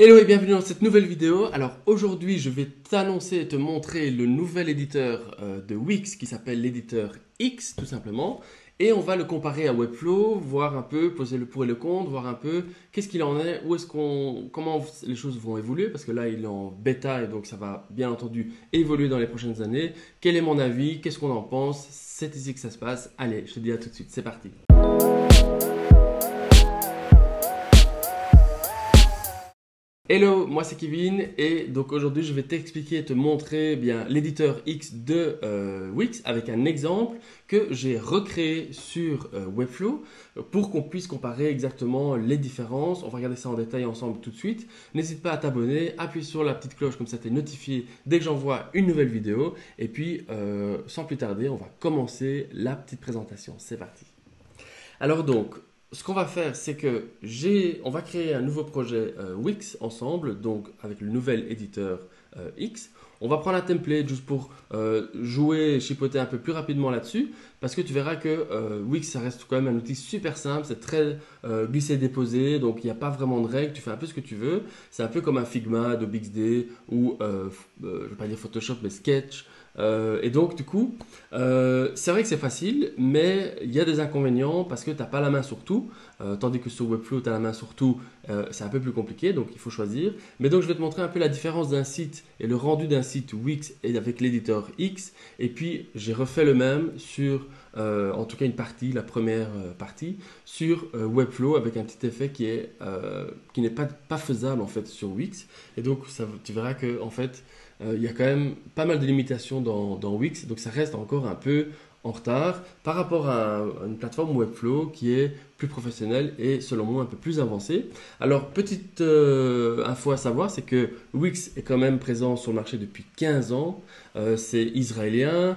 Hello et bienvenue dans cette nouvelle vidéo. Alors aujourd'hui je vais t'annoncer et te montrer le nouvel éditeur euh, de Wix qui s'appelle l'éditeur X tout simplement. Et on va le comparer à Webflow, voir un peu, poser le pour et le contre, voir un peu qu'est-ce qu'il en est, où est-ce qu'on, comment les choses vont évoluer, parce que là il est en bêta et donc ça va bien entendu évoluer dans les prochaines années. Quel est mon avis, qu'est-ce qu'on en pense, c'est ici que ça se passe. Allez, je te dis à tout de suite, c'est parti. Hello, moi c'est Kevin et donc aujourd'hui je vais t'expliquer te montrer eh bien l'éditeur X de euh, Wix avec un exemple que j'ai recréé sur euh, Webflow pour qu'on puisse comparer exactement les différences. On va regarder ça en détail ensemble tout de suite. N'hésite pas à t'abonner, appuie sur la petite cloche comme ça tu es notifié dès que j'envoie une nouvelle vidéo et puis euh, sans plus tarder on va commencer la petite présentation. C'est parti. Alors donc ce qu'on va faire, c'est que j'ai, on va créer un nouveau projet euh, Wix ensemble, donc avec le nouvel éditeur euh, X. On va prendre un template juste pour euh, jouer et chipoter un peu plus rapidement là-dessus, parce que tu verras que Wix, ça reste quand même un outil super simple, c'est très glissé-déposé, donc il n'y a pas vraiment de règles, tu fais un peu ce que tu veux. C'est un peu comme un Figma, Adobe XD ou, je ne vais pas dire Photoshop, mais Sketch. Euh, et donc, du coup, euh, c'est vrai que c'est facile, mais il y a des inconvénients parce que tu n'as pas la main sur tout, euh, tandis que sur Webflow, tu as la main sur tout, c'est un peu plus compliqué, donc il faut choisir. Mais donc, je vais te montrer un peu la différence d'un site et le rendu d'un site Wix et avec l'éditeur X. Et puis, j'ai refait le même sur, en tout cas, une partie, la première partie, sur Webflow avec un petit effet qui est qui n'est pas, pas faisable en fait sur Wix. Et donc, tu verras que en fait, il y a quand même pas mal de limitations dans, dans, Wix, donc ça reste encore un peu en retard par rapport à, une plateforme Webflow qui est plus professionnelle et selon moi un peu plus avancée. Alors petite euh, info à savoir, c'est que Wix est quand même présent sur le marché depuis 15 ans, euh, c'est israélien,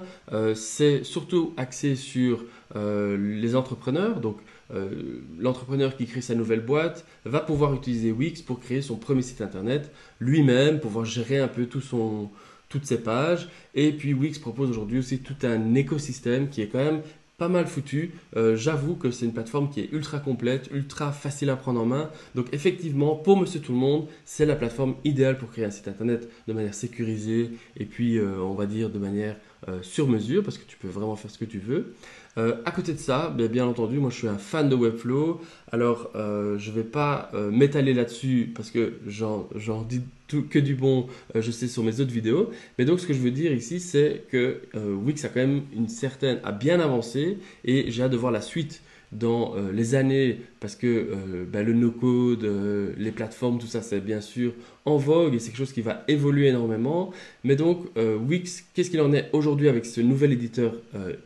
c'est surtout axé sur les entrepreneurs, donc euh, l'entrepreneur qui crée sa nouvelle boîte va pouvoir utiliser Wix pour créer son premier site internet lui-même, pouvoir gérer un peu toutes ses pages. Et puis Wix propose aujourd'hui aussi tout un écosystème qui est quand même pas mal foutu. Euh, j'avoue que c'est une plateforme qui est ultra complète, ultra facile à prendre en main. Donc effectivement, pour Monsieur Tout le Monde, c'est la plateforme idéale pour créer un site internet de manière sécurisée et puis euh, on va dire de manière sur mesure parce que tu peux vraiment faire ce que tu veux. Euh, à côté de ça, bien, entendu, moi je suis un fan de Webflow. Alors euh, je ne vais pas euh, m'étaler là-dessus parce que j'en dis que du bon, je sais, sur mes autres vidéos. Mais donc ce que je veux dire ici, c'est que Wix a quand même une certaine, a bien avancé et j'ai hâte de voir la suite dans les années parce que ben, le no-code, les plateformes, tout ça, c'est bien sûr en vogue et c'est quelque chose qui va évoluer énormément. Mais donc, Wix, qu'est-ce qu'il en est aujourd'hui avec ce nouvel éditeur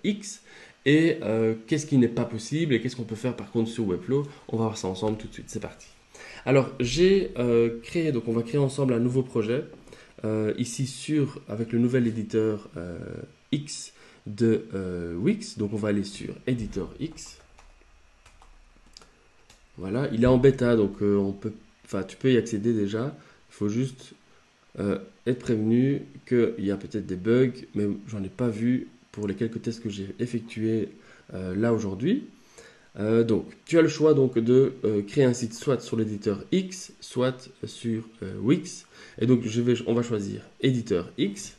X? Et euh, qu'est-ce qui n'est pas possible et qu'est-ce qu'on peut faire par contre sur Webflow? On va voir ça ensemble tout de suite, c'est parti. Alors j'ai euh, créé, donc on va créer ensemble un nouveau projet, euh, ici sur, avec le nouvel éditeur X de Wix, donc on va aller sur éditeur X. Voilà, il est en bêta, donc on peut, enfin tu peux y accéder déjà, il faut juste être prévenu qu'il y a peut-être des bugs, mais j'en ai pas vu pour les quelques tests que j'ai effectués euh, là aujourd'hui. Euh, donc, tu as le choix donc de euh, créer un site soit sur l'éditeur X, soit sur Wix. Et donc, je vais, on va choisir éditeur X.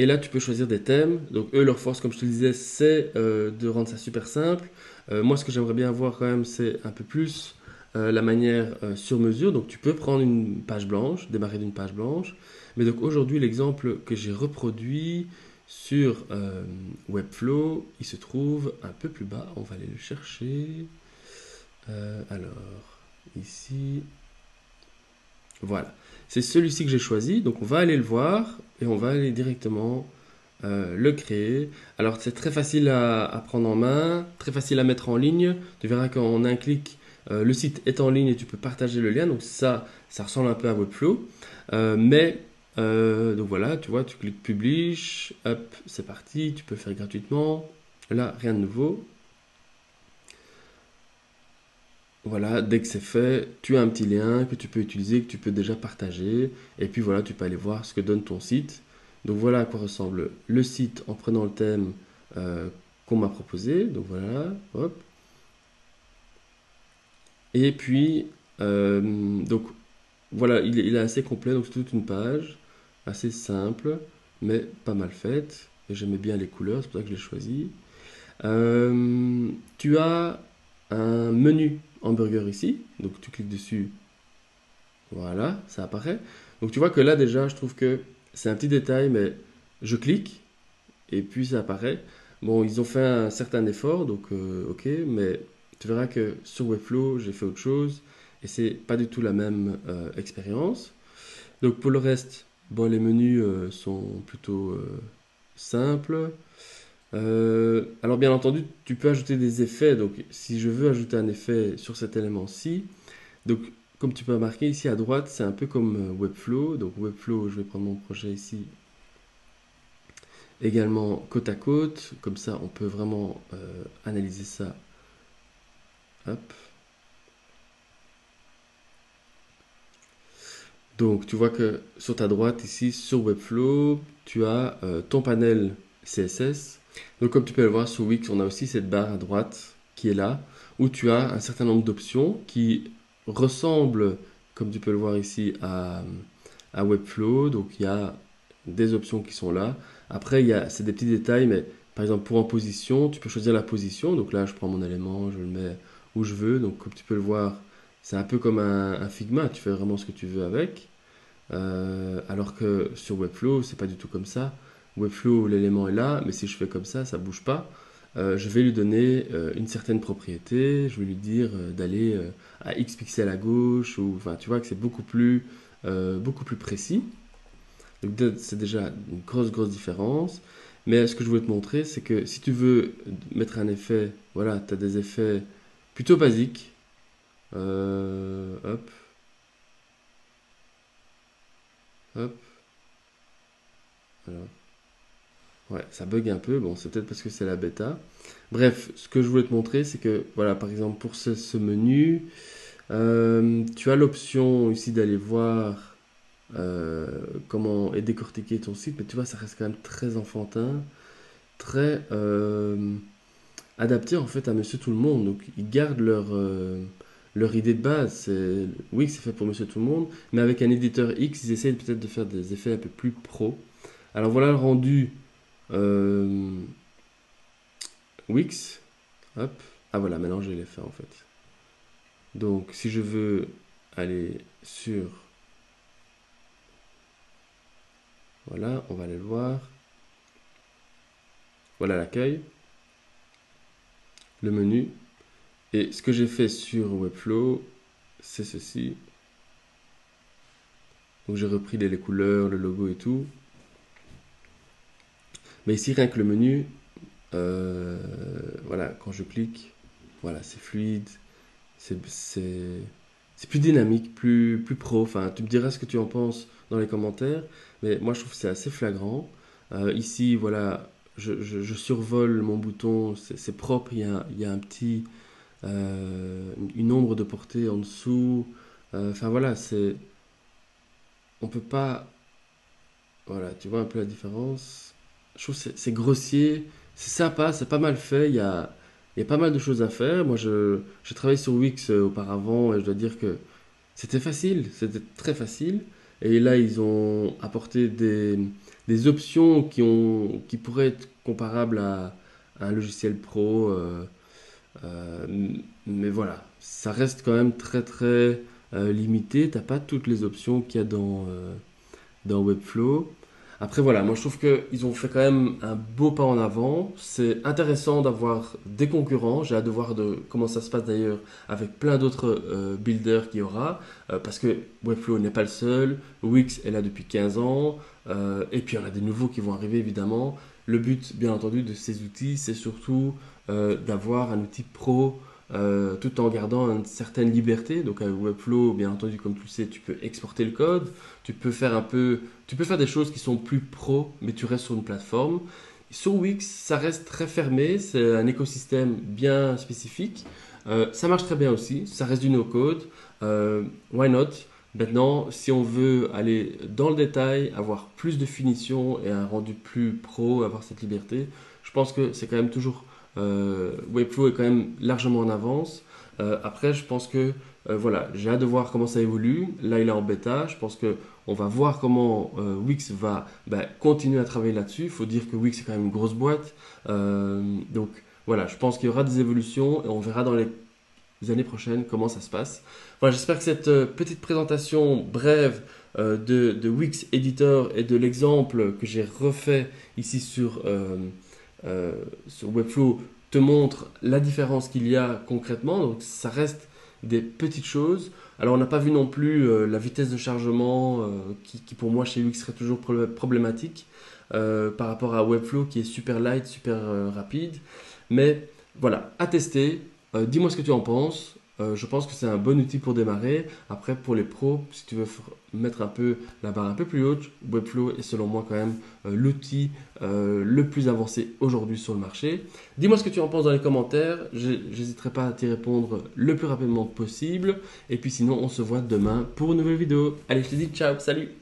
Et là, tu peux choisir des thèmes. Donc, eux, leur force, comme je te le disais, c'est de rendre ça super simple. moi, ce que j'aimerais bien voir quand même, c'est un peu plus la manière sur mesure. Donc, tu peux prendre une page blanche, démarrer d'une page blanche. Mais donc, aujourd'hui, l'exemple que j'ai reproduit, sur euh, Webflow, il se trouve un peu plus bas. On va aller le chercher. Euh, alors, ici. Voilà. C'est celui-ci que j'ai choisi. Donc, on va aller le voir et on va aller directement euh, le créer. Alors, c'est très facile à, prendre en main, très facile à mettre en ligne. Tu verras qu'en un clic, le site est en ligne et tu peux partager le lien. Donc, ça, ça ressemble un peu à Webflow. mais euh, donc voilà, tu vois, tu cliques Publish, hop, c'est parti, tu peux faire gratuitement. Là, rien de nouveau. Voilà, dès que c'est fait, tu as un petit lien que tu peux utiliser, que tu peux déjà partager. Et puis voilà, tu peux aller voir ce que donne ton site. Donc voilà à quoi ressemble le site en prenant le thème euh, qu'on m'a proposé. Donc voilà, hop. Et puis, donc voilà, il est, il est, assez complet, donc c'est toute une page, assez simple, mais pas mal faite. Et j'aimais bien les couleurs, c'est pour ça que je l'ai choisi. tu as un menu hamburger ici, donc tu cliques dessus, voilà, ça apparaît. Donc tu vois que là déjà, je trouve que c'est un petit détail, mais je clique et puis ça apparaît. Bon, ils ont fait un certain effort, donc euh, ok, mais tu verras que sur Webflow, j'ai fait autre chose et c'est pas du tout la même euh, expérience. Donc pour le reste, bon, les menus euh, sont plutôt simples. Alors bien entendu, tu peux ajouter des effets. Donc si je veux ajouter un effet sur cet élément-ci, donc comme tu peux remarquer ici à droite, c'est un peu comme Webflow. Donc Webflow, je vais prendre mon projet ici également côte à côte, comme ça on peut vraiment euh, analyser ça. Donc tu vois que sur ta droite ici, sur Webflow, tu as euh, ton panel CSS. Donc comme tu peux le voir sur Wix, on a aussi cette barre à droite qui est là, où tu as un certain nombre d'options qui ressemblent, comme tu peux le voir ici, à, à Webflow. Donc il y a des options qui sont là. Après, c'est des petits détails, mais par exemple, pour en position, tu peux choisir la position. Donc là, je prends mon élément, je le mets où je veux. Donc, comme tu peux le voir, c'est un peu comme un, Figma. Tu fais vraiment ce que tu veux avec. Euh, alors que sur Webflow, c'est pas du tout comme ça. Webflow, l'élément est là, mais si je fais comme ça, ça bouge pas. Euh, je vais lui donner euh, une certaine propriété. Je vais lui dire d'aller à X pixels à gauche. Ou, enfin, tu vois que c'est beaucoup plus, précis. C'est déjà une grosse, grosse différence. Mais ce que je voulais te montrer, c'est que si tu veux mettre un effet, voilà, tu as des effets plutôt basiques. Euh, hop. Hop. Ouais, ça bug un peu. Bon, c'est peut-être parce que c'est la bêta. Bref, ce que je voulais te montrer, c'est que, voilà, par exemple, pour ce, menu, euh, tu as l'option ici d'aller voir euh, comment est décortiqué ton site, mais tu vois, ça reste quand même très enfantin, très euh, adapté en fait à Monsieur Tout le Monde. Donc ils gardent leur leur idée de base. Oui, c'est fait pour Monsieur Tout le Monde, mais avec un éditeur X, ils essayent peut-être de faire des effets un peu plus pro. Alors voilà le rendu Wix. Hop. Ah voilà, maintenant j'ai les fait en fait. Donc si je veux aller sur Voilà, on va aller le voir. Voilà l'accueil, le menu. Et ce que j'ai fait sur Webflow, c'est ceci. Donc j'ai repris les, couleurs, le logo et tout. Mais ici, rien que le menu, euh, voilà, quand je clique, voilà, c'est fluide, c'est plus dynamique, plus, plus pro. Enfin, tu me diras ce que tu en penses dans les commentaires. Mais moi, je trouve que c'est assez flagrant. Euh, ici, voilà, je, survole mon bouton, c'est propre, il y a, y a un petit, euh, une ombre de portée en dessous. Enfin voilà, c'est, on peut pas, voilà, tu vois un peu la différence. Je trouve que c'est grossier, c'est sympa, c'est pas mal fait. Il y a, y a pas mal de choses à faire. Moi, je, j'ai travaillé sur Wix auparavant et je dois dire que c'était facile, c'était très facile. Et là, ils ont apporté des, des options qui, ont, qui pourraient être comparables à, un logiciel pro. Euh, euh, mais voilà, ça reste quand même très très euh, limité. Tu n'as pas toutes les options qu'il y a dans, dans Webflow. Après voilà, moi je trouve qu'ils ont fait quand même un beau pas en avant. C'est intéressant d'avoir des concurrents. J'ai hâte de voir de, comment ça se passe d'ailleurs avec plein d'autres euh, builders qu'il y aura. Euh, parce que Webflow n'est pas le seul. Wix est là depuis 15 ans. Euh, et puis il y en a des nouveaux qui vont arriver évidemment. Le but bien entendu de ces outils, c'est surtout d'avoir un outil pro euh, tout en gardant une certaine liberté. Donc avec Webflow, bien entendu, comme tu le sais, tu peux exporter le code, tu peux faire un peu, tu peux faire des choses qui sont plus pro, mais tu restes sur une plateforme. Sur Wix, ça reste très fermé, c'est un écosystème bien spécifique. Euh, ça marche très bien aussi, ça reste du no-code. Euh, why not? Maintenant, si on veut aller dans le détail, avoir plus de finition et un rendu plus pro, avoir cette liberté, je pense que c'est quand même toujours euh, Webflow est quand même largement en avance. Euh, après, je pense que euh, voilà, j'ai hâte de voir comment ça évolue. Là, il est en bêta. Je pense que on va voir comment euh, Wix va bah, continuer à travailler là-dessus. Il faut dire que Wix est quand même une grosse boîte. Donc voilà, je pense qu'il y aura des évolutions et on verra dans les années prochaines comment ça se passe. Voilà, j'espère que cette petite présentation brève de, de, Wix Editor et de l'exemple que j'ai refait ici sur, sur Webflow te montre la différence qu'il y a concrètement. Donc ça reste des petites choses. Alors on n'a pas vu non plus euh, la vitesse de chargement euh, qui, pour moi chez Wix serait toujours problématique euh, par rapport à Webflow qui est super light, super rapide. Mais voilà, à tester. Dis-moi ce que tu en penses. Euh, je pense que c'est un bon outil pour démarrer. Après, pour les pros, si tu veux mettre un peu la barre un peu plus haute, Webflow est selon moi quand même euh, l'outil euh, le plus avancé aujourd'hui sur le marché. Dis-moi ce que tu en penses dans les commentaires. J'hésiterai pas à t'y répondre le plus rapidement possible. Et puis sinon, on se voit demain pour une nouvelle vidéo. Allez, je te dis ciao, salut